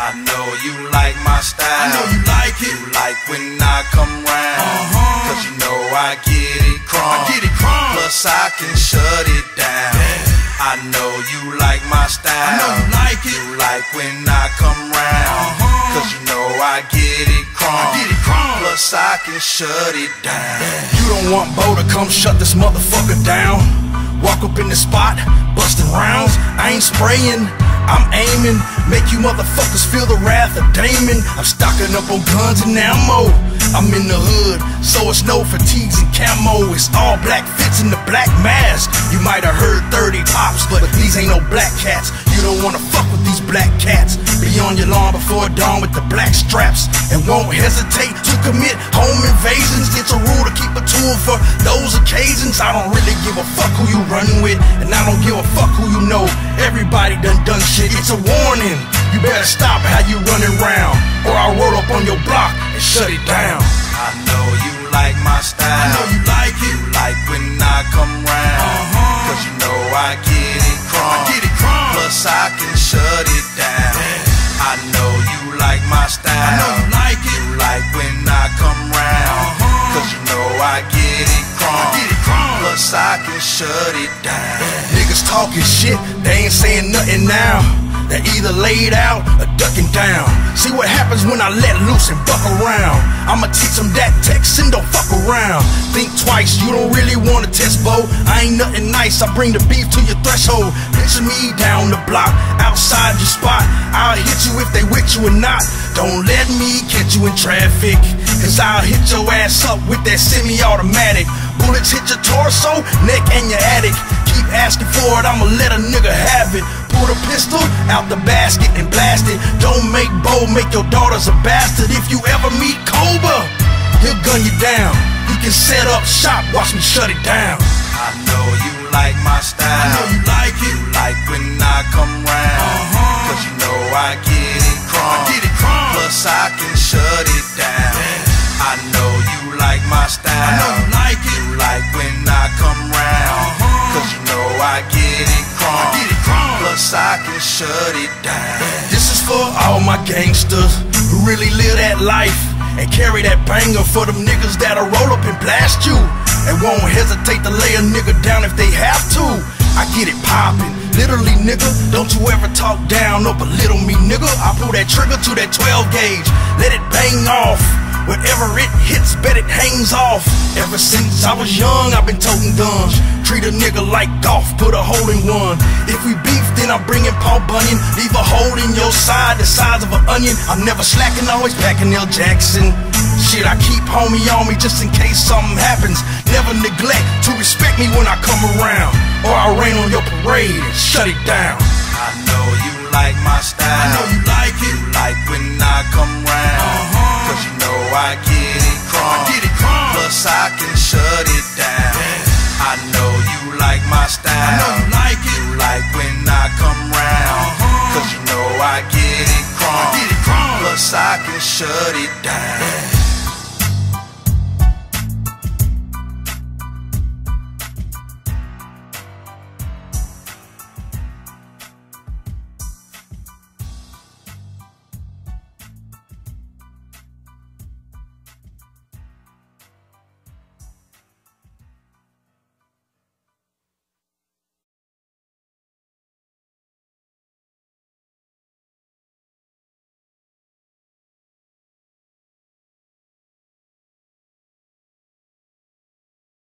I know you like my style. I know you like it. You like when I come round. Uh-huh. Cause you know I get it crunk. I get it crunk. Plus I can shut it down. I know you like my style. I know you like it. You like when I come round. Uh-huh. Cause you know I get it crunk. I get it crunk. Plus I can shut it down. You don't want Bo to come shut this motherfucker down. Walk up in the spot, busting rounds. I ain't spraying, I'm aiming. Make you motherfuckers feel the wrath of Damon. I'm stocking up on guns and ammo. I'm in the hood, so it's no fatigues and camo. It's all black fits in the black mask. You might have heard 30 pops, but these ain't no black cats. You don't wanna fuck with these black cats. Be on your lawn before dawn with the black straps. And won't hesitate to commit home invasions. It's a rule to keep a tool for those occasions. I don't really give a fuck who you running with, and I don't give a fuck who you know. Everybody done done shit. It's a warning. You better stop how you running round, or I'll roll up on your block and shut it down. I know you like my style. I know you like it. You like when I come round. Uh-huh. Cause you know I get it crunk. I get it crunk. Plus I can shut it down. I know you like my style. It I can shut it down. Niggas talking shit, they ain't saying nothing now. They either laid out or ducking down. See what happens when I let loose and buck around. I'ma teach them that Texan don't fuck around. Think twice, you don't really wanna test, Bo. I ain't nothing nice, I bring the beef to your threshold. Picture me down the block, outside your spot. I'll hit you if they with you or not. Don't let me catch you in traffic. Cause I'll hit your ass up with that semi automatic. Bullets hit your torso, neck, and your attic. Keep asking for it, I'ma let a nigga have it. Pull the pistol out the basket and blast it. Don't make Bo make your daughters a bastard. If you ever meet Cobra, he'll gun you down. You can set up shop, watch me shut it down. I know you like my style. I know you like it. You like when I come round. Uh-huh. Cause you know I get it crunk. I get it crunk. Plus I can shut it down. I know you like my style. I know you like it. You like when I come round. Uh-huh. Cause you know I get it crunk. I get it crunk. Plus I can shut it down. This is for all my gangsters who really live that life and carry that banger for them niggas that'll roll up and blast you and won't hesitate to lay a nigga down if they have to. I get it poppin', literally nigga. Don't you ever talk down or belittle me, nigga. I pull that trigger to that 12 gauge, let it bang off. Wherever it hits, bet it hangs off. Ever since I was young, I've been toting guns. Treat a nigga like golf, put a hole in one. If we beef, then I'm bringing Paul Bunyan. Leave a hole in your side, the size of an onion. I'm never slacking, always packing L. Jackson. Shit, I keep homie on me just in case something happens. Never neglect to respect me when I come around. Or I'll rain on your parade and shut it down. I know you like my style. I know you like it. You like when I come round. Uh-huh. Cause shut it down.